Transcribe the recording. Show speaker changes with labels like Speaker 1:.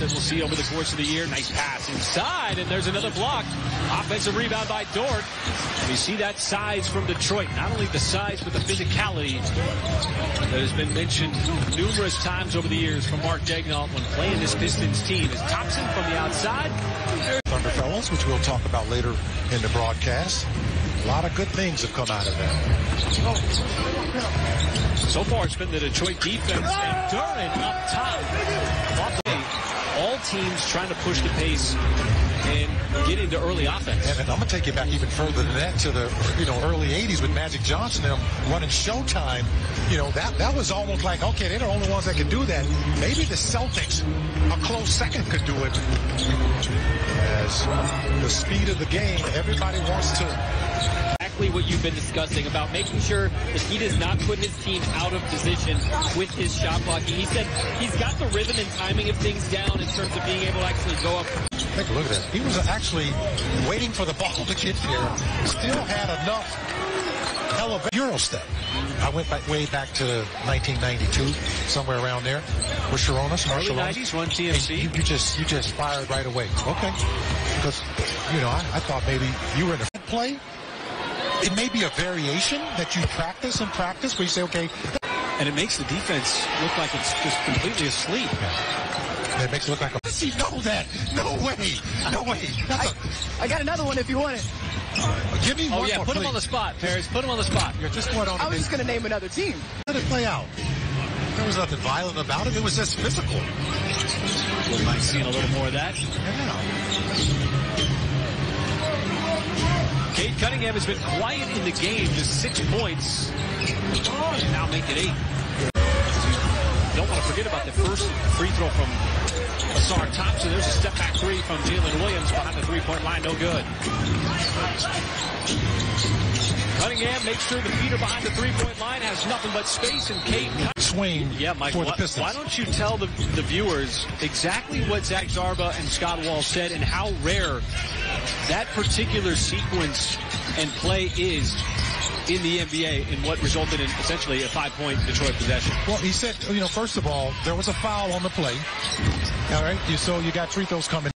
Speaker 1: that we'll see over the course of the year. Nice pass inside, and there's another block. Offensive rebound by Dort. We see that size from Detroit. Not only the size, but the physicality that has been mentioned numerous times over the years from Mark Daigneault when playing this Pistons team. Is Thompson from the outside?
Speaker 2: Thunder Fellows, which we'll talk about later in the broadcast. A lot of good things have come out of that.
Speaker 1: So far, it's been the Detroit defense and Duren up top. Teams trying to push the pace and get into early offense.
Speaker 2: And, and I'm going to take you back even further than that to the you know early 80s with Magic Johnson them running Showtime. You know, that, that was almost like, okay, they're the only ones that can do that. Maybe the Celtics, a close second, could do it. As the speed of the game, everybody wants to
Speaker 3: exactly what you've been discussing about making sure that he does not put his team out of position with his shot blocking. He said he's got the rhythm and timing of things down in terms of being able to actually go up.
Speaker 2: Take a look at that. He was actually waiting for the ball to get there. Still had enough elevate Euro step. I went back way back to 1992, somewhere around there, with Sharonis,
Speaker 1: Early
Speaker 2: Marshall.
Speaker 1: 90s, run TMC.
Speaker 2: You, you just you just fired right away. Okay, because you know I, I thought maybe you were in a play. It may be a variation that you practice and practice, where you say, okay,
Speaker 1: And it makes the defense look like it's just completely asleep.
Speaker 2: it makes it look like a. Does he know that? No way, no way. That's a,
Speaker 4: I got another one if you want it.
Speaker 2: Uh, give me
Speaker 1: Oh
Speaker 2: one
Speaker 1: yeah,
Speaker 2: more,
Speaker 1: put him on the spot, Paris. Put him on the spot.
Speaker 2: You're just what on
Speaker 4: I was just going to name another team.
Speaker 2: Let it play out. There was nothing violent about it. It was just physical.
Speaker 1: We might see a little more of that.
Speaker 2: Yeah.
Speaker 1: Cunningham has been quiet in the game, just six points. Now make it eight. Don't want to forget about the first free throw from Ausar Thompson. There's a step back three from Jalen Williams behind the three-point line. No good. Cunningham makes sure the feeder behind the three-point line has nothing but space, and Cade
Speaker 2: Swing
Speaker 1: Yeah, Mike,
Speaker 2: for the
Speaker 1: why,
Speaker 2: Pistons.
Speaker 1: why don't you tell the, the viewers exactly what Zach Zarba and Scott Wall said and how rare that particular sequence and play is in the NBA and what resulted in essentially a five-point Detroit possession?
Speaker 2: Well, he said, you know, first of all, there was a foul on the play. All right, you, so you got free throws coming.